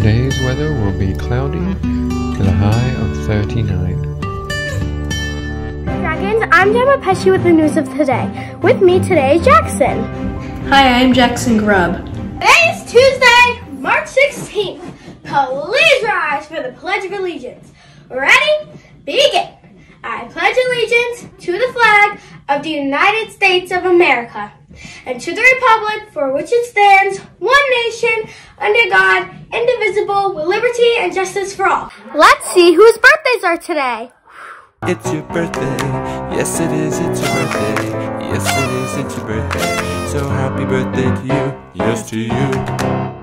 Today's weather will be cloudy with a high of 39. Dragons, I'm Gemma Pesci with the news of today. With me today is Jackson. Hi, I'm Jackson Grubb. Today is Tuesday, March 16th. Please rise for the Pledge of Allegiance. Ready? Begin. I pledge allegiance to the flag of the United States of America and to the republic for which it stands, one nation, under God, indivisible, with liberty and justice for all. Let's see whose birthdays are today. It's your birthday, yes it is, it's your birthday, yes it is, it's your birthday. So happy birthday to you, yes to you.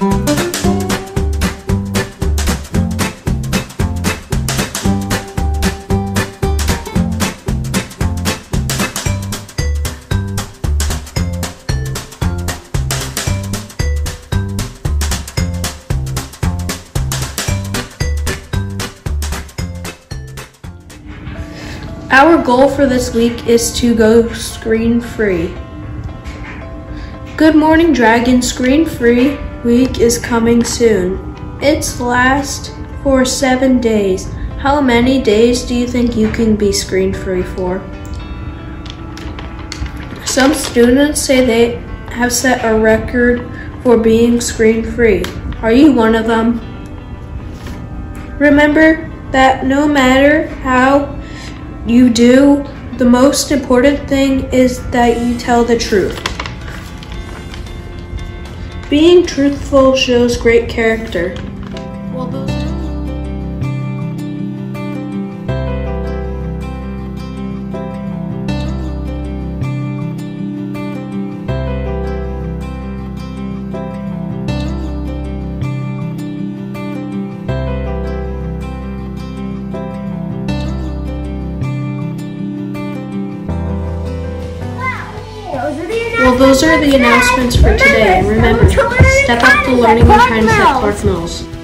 Our goal for this week is to go screen free. Good morning, Dragon. Screen free week is coming soon. It's last for seven days. How many days do you think you can be screen free for? Some students say they have set a record for being screen free. Are you one of them? Remember that no matter how you do, the most important thing is that you tell the truth. Being truthful shows great character. Well, those are the announcements for today. Remember, step up the learning and try to set Clark Mills.